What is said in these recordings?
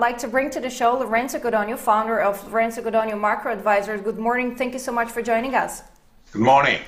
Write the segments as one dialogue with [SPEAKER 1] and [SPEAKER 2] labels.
[SPEAKER 1] like to bring to the show Lorenzo Codogno, founder of Lorenzo Codogno Macro Advisors. Good morning. Thank you so much for joining us.
[SPEAKER 2] Good morning.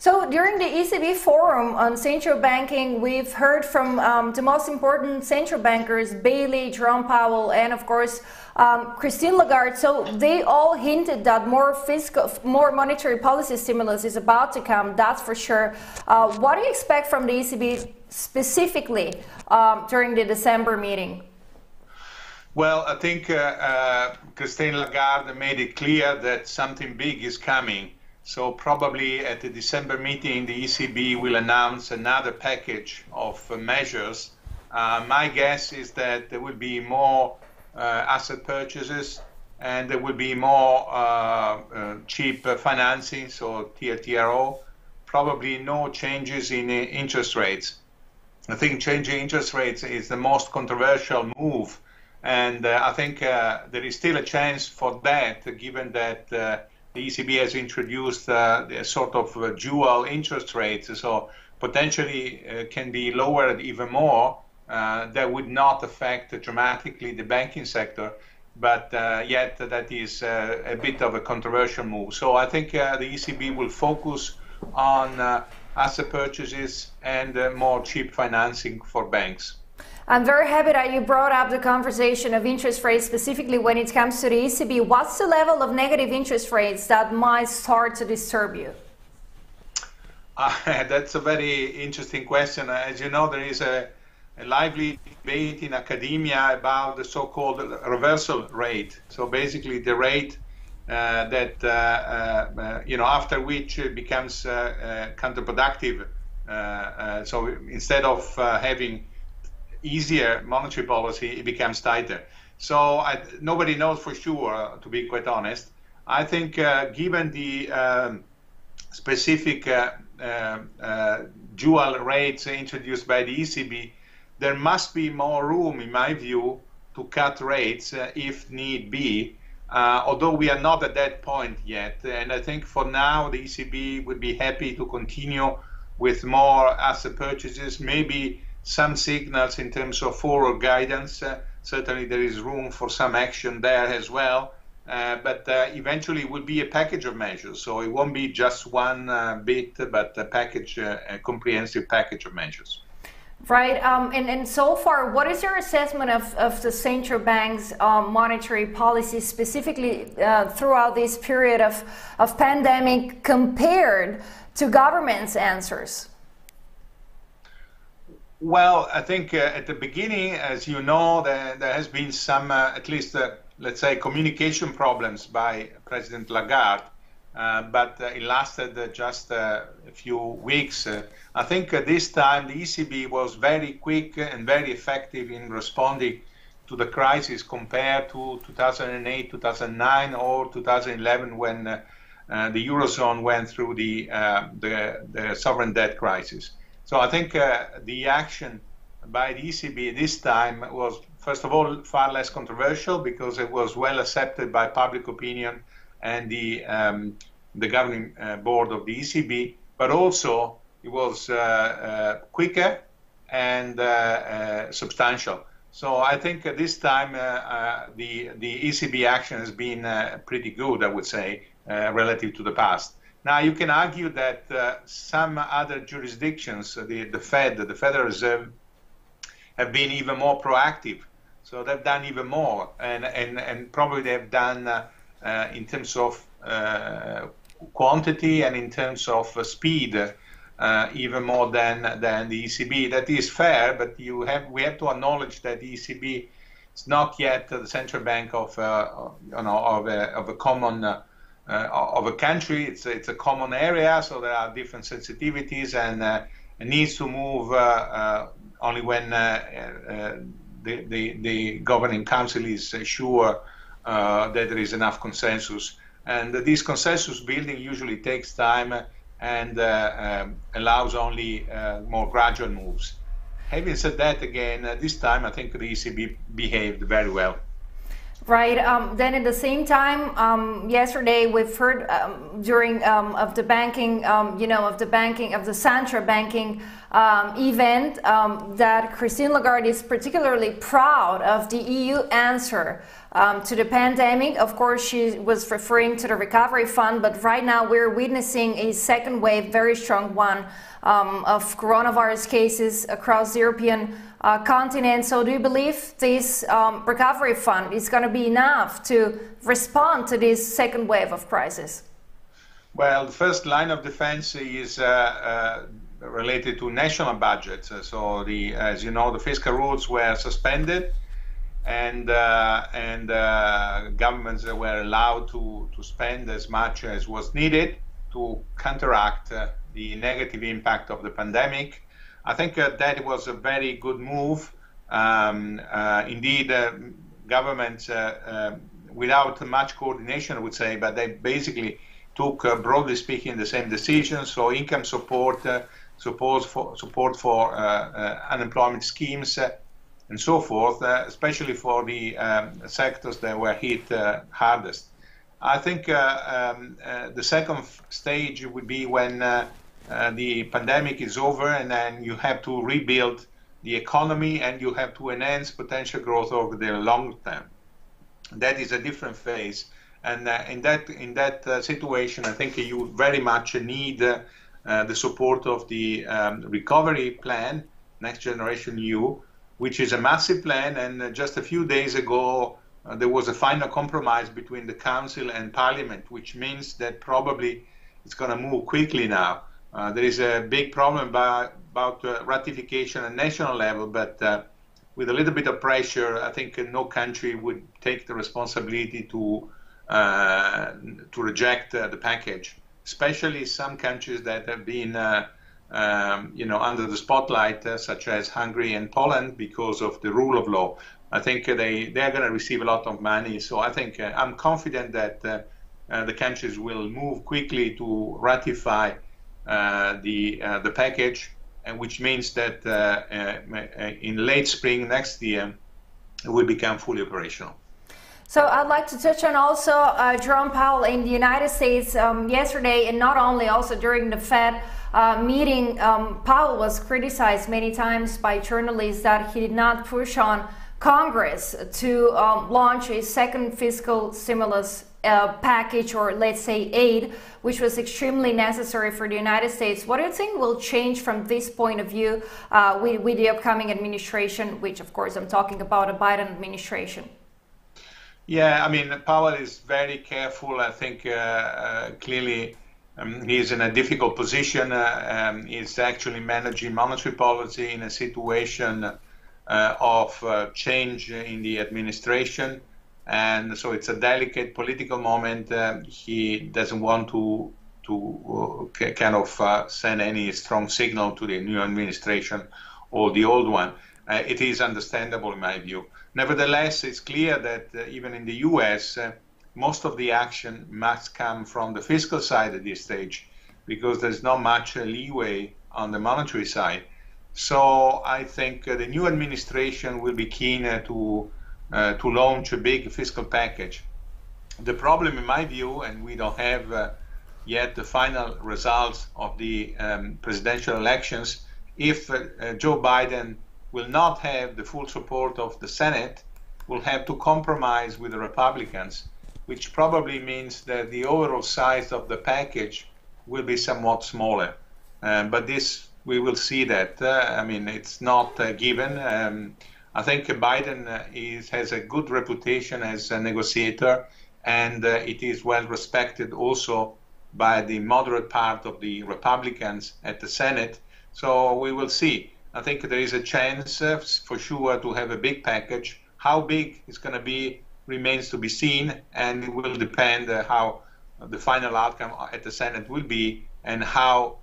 [SPEAKER 1] So during the ECB forum on central banking, we've heard from um, the most important central bankers, Bailey, Jerome Powell, and of course um, Christine Lagarde. So they all hinted that more fiscal, more monetary policy stimulus is about to come. That's for sure. Uh, what do you expect from the ECB specifically um, during the December meeting?
[SPEAKER 2] Well, I think uh, uh, Christine Lagarde made it clear that something big is coming so probably at the December meeting, the ECB will announce another package of uh, measures. Uh, my guess is that there will be more uh, asset purchases and there will be more uh, cheap financing, so TLTRO. Probably no changes in interest rates. I think changing interest rates is the most controversial move, and I think there is still a chance for that, given that the ECB has introduced uh, a sort of uh, dual interest rates, so potentially uh, can be lowered even more. Uh, that would not affect dramatically the banking sector, but uh, yet that is uh, a bit of a controversial move. So I think the ECB will focus on asset purchases and more cheap financing for banks.
[SPEAKER 1] I'm very happy that you brought up the conversation of interest rates, specifically when it comes to the ECB. What's the level of negative interest rates that might start to disturb you?
[SPEAKER 2] Uh, that's a very interesting question. As you know, there is a, a lively debate in academia about the so-called reversal rate. So basically, the rate uh, that uh, uh, you know after which it becomes uh, uh, counterproductive. Uh, so instead of having easier monetary policy, it becomes tighter. So I, nobody knows for sure, uh, to be quite honest. I think uh, given the um, specific uh, um, uh, dual rates introduced by the ECB, there must be more room, in my view, to cut rates uh, if need be. Uh, although we are not at that point yet, and I think for now the ECB would be happy to continue with more asset purchases, maybe some signals in terms of forward guidance. Uh, certainly, there is room for some action there as well. Uh, but uh, eventually, it will be a package of measures. So it won't be just one bit, but a package, a comprehensive package of measures.
[SPEAKER 1] Right. Um, and, and so far, what is your assessment of, of the central bank's um, monetary policy, specifically uh, throughout this period of, of pandemic, compared to government's answers?
[SPEAKER 2] Well, I think uh, at the beginning, as you know, there, there has been some, uh, at least, uh, let's say, communication problems by President Lagarde, uh, but uh, it lasted uh, just a few weeks. I think this time the ECB was very quick and very effective in responding to the crisis compared to 2008, 2009, or 2011 when the Eurozone went through the, the, the sovereign debt crisis. So I think uh, the action by the ECB this time was, first of all, far less controversial because it was well accepted by public opinion and the um, the governing uh, board of the ECB, but also it was uh, uh quicker and uh, uh, substantial. So I think this time the the ECB action has been pretty good, I would say, relative to the past. Now, you can argue that uh, some other jurisdictions, the, the Fed, the Federal Reserve, have been even more proactive. So they've done even more, and, and, and probably they've done uh, uh, in terms of uh, quantity and in terms of uh, speed uh, even more than, than the ECB. That is fair, but you have, we have to acknowledge that the ECB is not yet the central bank of, you know, of, a, of a common of a country. It's it's a common area, so there are different sensitivities, and uh, needs to move uh, only when the, the, the governing council is sure that there is enough consensus. And this consensus building usually takes time and uh, um, allows only uh, more gradual moves. Having said that, again, uh, this time I think the ECB behaved very well.
[SPEAKER 1] Right. Um, then at the same time, um, yesterday we've heard um, during um, of the banking, um, you know, of the banking of the Central banking um, event um, that Christine Lagarde is particularly proud of the EU answer um, to the pandemic. Of course, she was referring to the recovery fund, but right now we're witnessing a second wave, very strong one, um, of coronavirus cases across the European uh, continent. So, do you believe this um, recovery fund is going to be enough to respond to this second wave of crisis?
[SPEAKER 2] Well, the first line of defense is uh, uh, related to national budgets. So, the, as you know, the fiscal rules were suspended, and uh, and uh, governments were allowed to to spend as much as was needed to counteract uh, the negative impact of the pandemic. I think uh, that was a very good move. Um, indeed, governments, without much coordination, I would say, but they basically took, uh, broadly speaking, the same decisions. So income support, uh, support for, support for uh, unemployment schemes, and so forth, especially for the um, sectors that were hit hardest. I think um, the second stage would be when the pandemic is over and then you have to rebuild the economy and you have to enhance potential growth over the long term. That is a different phase. And uh, in that in that uh, situation, I think you very much need uh, the support of the um, recovery plan, Next Generation EU, which is a massive plan. And just a few days ago, there was a final compromise between the Council and Parliament, which means that probably it's going to move quickly now. Uh, there is a big problem about, about uh, ratification at national level, but uh, with a little bit of pressure, I think no country would take the responsibility to uh, to reject uh, the package, especially some countries that have been, uh, um, you know, under the spotlight, uh, such as Hungary and Poland, because of the rule of law. I think they they're going to receive a lot of money. So I think uh, I'm confident that uh, the countries will move quickly to ratify the the package, and which means that in late spring next year it will become fully operational.
[SPEAKER 1] So I'd like to touch on also uh, Jerome Powell in the United States um, yesterday, and not only also during the Fed uh, meeting. Um, Powell was criticized many times by journalists that he did not push on Congress to um, launch a second fiscal stimulus uh, package, or let's say aid, which was extremely necessary for the United States. What do you think will change from this point of view uh, with, with the upcoming administration, which, of course, I'm talking about a Biden administration?
[SPEAKER 2] Yeah, I mean, Powell is very careful. I think uh, uh, clearly um, he's in a difficult position. Uh, um, he's actually managing monetary policy in a situation uh, of uh, change in the administration. And so it's a delicate political moment. He doesn't want to to uh, kind of send any strong signal to the new administration or the old one. It is understandable in my view. Nevertheless, it's clear that uh, even in the US, uh, most of the action must come from the fiscal side at this stage because there's not much uh, leeway on the monetary side. So I think uh, the new administration will be keen uh, to uh, to launch a big fiscal package. The problem, in my view, and we don't have yet the final results of the um, presidential elections, if Joe Biden will not have the full support of the Senate, will have to compromise with the Republicans, which probably means that the overall size of the package will be somewhat smaller. Um, but this, we will see that. Uh, I mean, it's not uh, given. Um, I think Biden uh, is, has a good reputation as a negotiator, and uh, it is well respected also by the moderate part of the Republicans at the Senate. So we will see. I think there is a chance uh, for sure to have a big package. How big it's going to be remains to be seen, and it will depend uh, how the final outcome at the Senate will be and how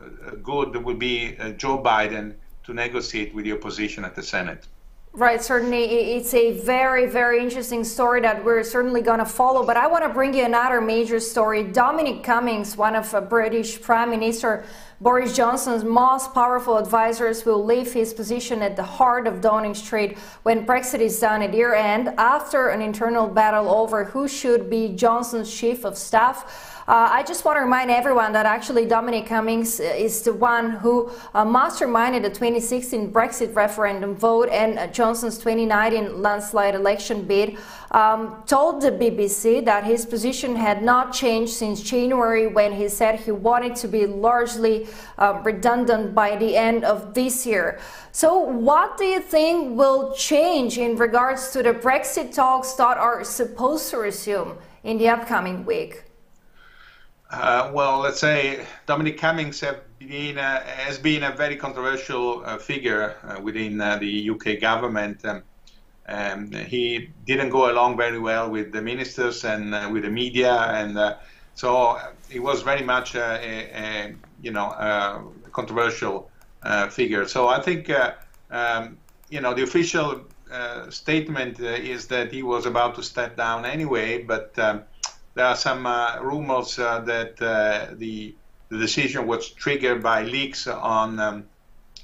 [SPEAKER 2] uh, good will be uh, Joe Biden to negotiate with the opposition at the Senate.
[SPEAKER 1] Right, certainly. It's a very, very interesting story that we're certainly going to follow. But I want to bring you another major story. Dominic Cummings, one of a British Prime Minister Boris Johnson's most powerful advisors, will leave his position at the heart of Downing Street when Brexit is done at year end after an internal battle over who should be Johnson's chief of staff. Uh, I just want to remind everyone that actually Dominic Cummings is the one who uh, masterminded the 2016 Brexit referendum vote and uh, Johnson's 2019 landslide election bid. Um, told the BBC that his position had not changed since January when he said he wanted to be largely uh, redundant by the end of this year. So, what do you think will change in regards to the Brexit talks that are supposed to resume in the upcoming week?
[SPEAKER 2] Uh, well, let's say Dominic Cummings been, uh, has been a very controversial uh, figure uh, within uh, the UK government. Um, um, he didn't go along very well with the ministers and uh, with the media, and so he was very much a, a you know controversial figure. So I think um, you know the official statement is that he was about to step down anyway, but um, there are some uh, rumors uh, that uh, the, the decision was triggered by leaks on um,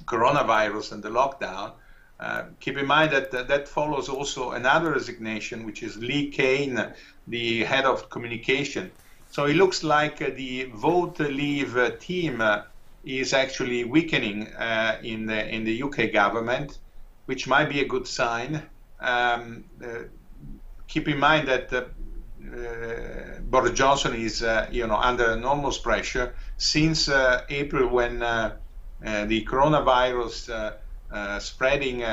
[SPEAKER 2] coronavirus and the lockdown. Uh, keep in mind that that follows also another resignation, which is Lee Cain, the head of communication. So it looks like uh, the vote leave team is actually weakening in the in the UK government, which might be a good sign. Um, keep in mind that Uh, Boris Johnson is, uh, you know, under enormous pressure since uh, April when uh, uh, the coronavirus spreading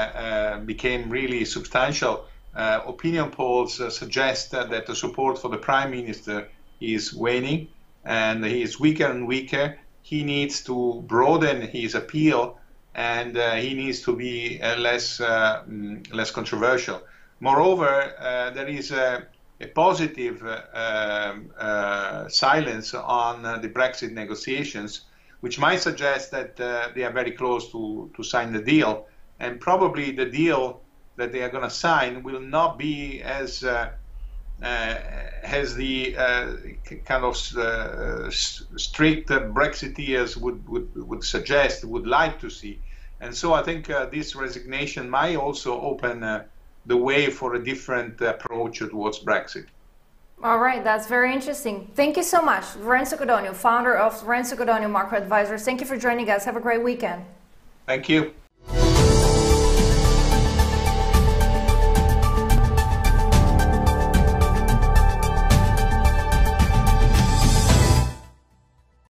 [SPEAKER 2] became really substantial. opinion polls suggest that the support for the prime minister is waning, and he is weaker and weaker. He needs to broaden his appeal, and uh, he needs to be uh, less uh, mm, less controversial. Moreover, there is a a positive uh, um, uh, silence on uh, the Brexit negotiations, which might suggest that they are very close to, to sign the deal. And probably the deal that they are going to sign will not be as uh, as the uh, kind of uh, strict Brexiteers would, would, would suggest, would like to see. And so I think this resignation might also open the way for a different approach towards Brexit.
[SPEAKER 1] All right, that's very interesting. Thank you so much, Renzo Codogno, founder of Renzo Codogno Macro Advisors. Thank you for joining us. Have a great weekend.
[SPEAKER 2] Thank you.